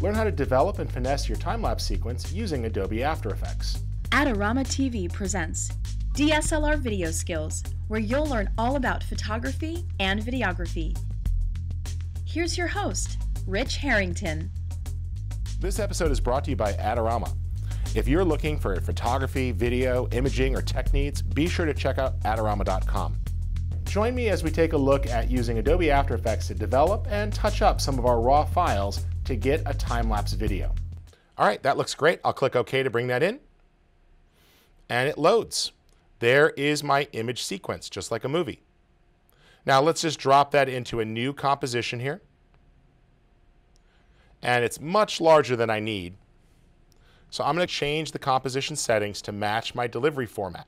learn how to develop and finesse your time-lapse sequence using Adobe After Effects. Adorama TV presents DSLR Video Skills, where you'll learn all about photography and videography. Here's your host, Rich Harrington. This episode is brought to you by Adorama. If you're looking for photography, video, imaging, or tech needs, be sure to check out Adorama.com. Join me as we take a look at using Adobe After Effects to develop and touch up some of our raw files to get a time-lapse video. All right, that looks great. I'll click OK to bring that in. And it loads. There is my image sequence, just like a movie. Now let's just drop that into a new composition here. And it's much larger than I need. So I'm going to change the composition settings to match my delivery format.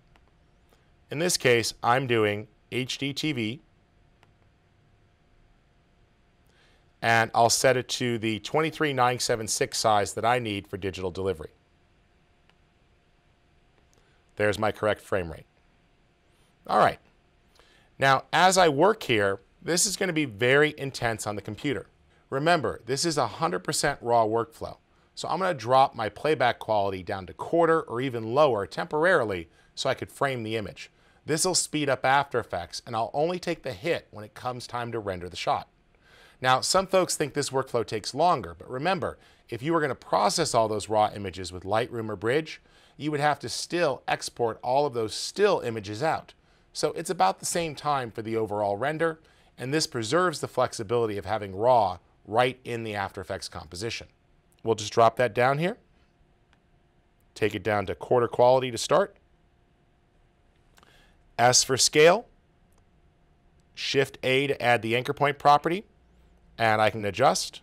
In this case, I'm doing HDTV. And I'll set it to the 23976 size that I need for digital delivery. There's my correct frame rate. All right. Now, as I work here, this is going to be very intense on the computer. Remember, this is 100% raw workflow. So I'm going to drop my playback quality down to quarter or even lower temporarily so I could frame the image. This will speed up After Effects, and I'll only take the hit when it comes time to render the shot. Now, some folks think this workflow takes longer, but remember, if you were going to process all those raw images with Lightroom or Bridge, you would have to still export all of those still images out. So it's about the same time for the overall render, and this preserves the flexibility of having raw right in the After Effects composition. We'll just drop that down here, take it down to quarter quality to start, S for scale, Shift A to add the anchor point property, and I can adjust.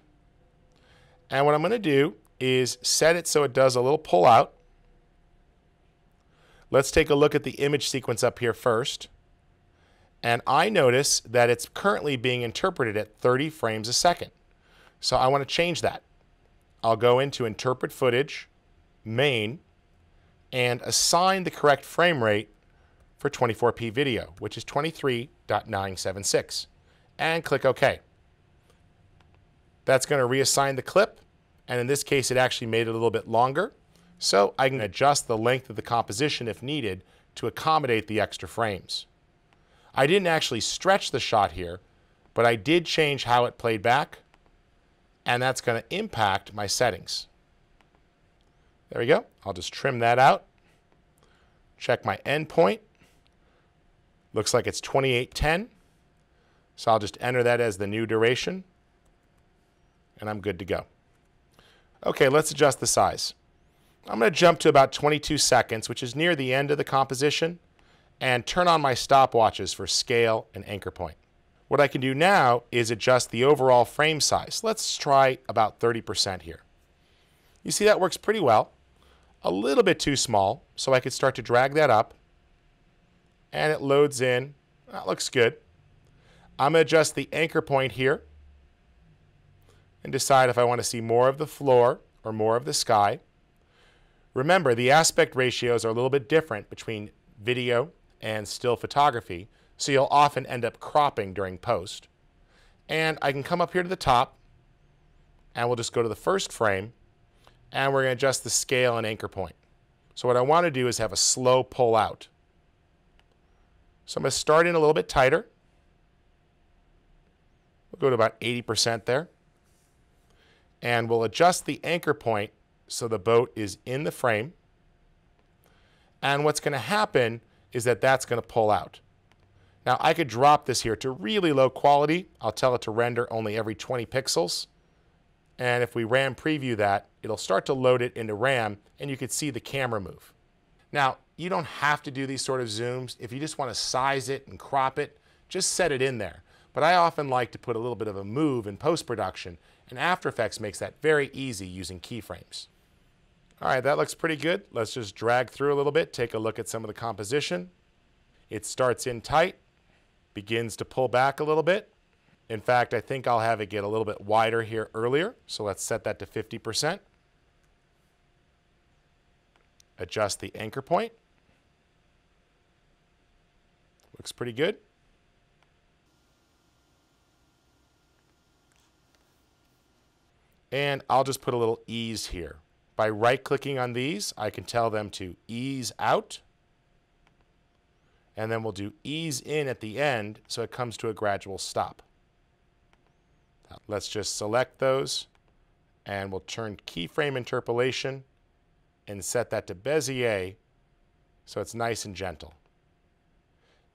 And what I'm going to do is set it so it does a little pull out. Let's take a look at the image sequence up here first. And I notice that it's currently being interpreted at 30 frames a second. So I want to change that. I'll go into Interpret Footage, Main, and assign the correct frame rate for 24p video, which is 23.976, and click OK. That's going to reassign the clip, and in this case it actually made it a little bit longer, so I can adjust the length of the composition if needed to accommodate the extra frames. I didn't actually stretch the shot here, but I did change how it played back, and that's going to impact my settings. There we go. I'll just trim that out. Check my endpoint. Looks like it's 2810. So I'll just enter that as the new duration. And I'm good to go. Okay, let's adjust the size. I'm going to jump to about 22 seconds, which is near the end of the composition, and turn on my stopwatches for scale and anchor point. What I can do now is adjust the overall frame size. Let's try about 30% here. You see that works pretty well. A little bit too small, so I could start to drag that up and it loads in. That looks good. I'm going to adjust the anchor point here and decide if I want to see more of the floor or more of the sky. Remember, the aspect ratios are a little bit different between video and still photography, so you'll often end up cropping during post. And I can come up here to the top, and we'll just go to the first frame, and we're going to adjust the scale and anchor point. So what I want to do is have a slow pull out. So I'm going to start in a little bit tighter. We'll go to about 80% there. And we'll adjust the anchor point so the boat is in the frame. And what's going to happen is that that's going to pull out. Now I could drop this here to really low quality. I'll tell it to render only every 20 pixels. And if we RAM preview that, it'll start to load it into RAM and you can see the camera move. Now, you don't have to do these sort of zooms. If you just want to size it and crop it, just set it in there. But I often like to put a little bit of a move in post-production, and After Effects makes that very easy using keyframes. All right, that looks pretty good. Let's just drag through a little bit, take a look at some of the composition. It starts in tight, begins to pull back a little bit. In fact, I think I'll have it get a little bit wider here earlier, so let's set that to 50%. Adjust the anchor point. Looks pretty good. And I'll just put a little ease here. By right clicking on these, I can tell them to ease out. And then we'll do ease in at the end so it comes to a gradual stop. Let's just select those and we'll turn keyframe interpolation and set that to Bezier so it's nice and gentle.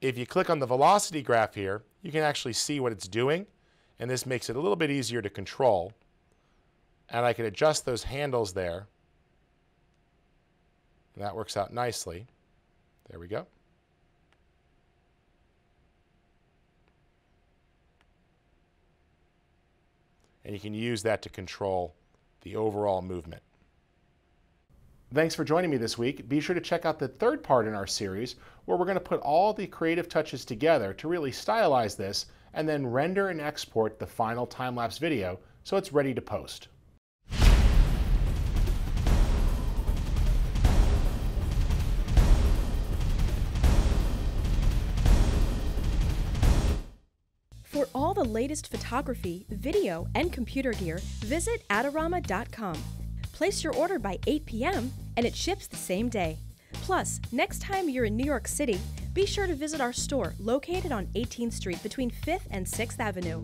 If you click on the velocity graph here, you can actually see what it's doing, and this makes it a little bit easier to control. And I can adjust those handles there. And that works out nicely. There we go. And you can use that to control the overall movement. Thanks for joining me this week. Be sure to check out the third part in our series where we're going to put all the creative touches together to really stylize this and then render and export the final time-lapse video so it's ready to post. For all the latest photography, video, and computer gear, visit Adorama.com. Place your order by 8 p.m. and it ships the same day. Plus, next time you're in New York City, be sure to visit our store located on 18th Street between 5th and 6th Avenue.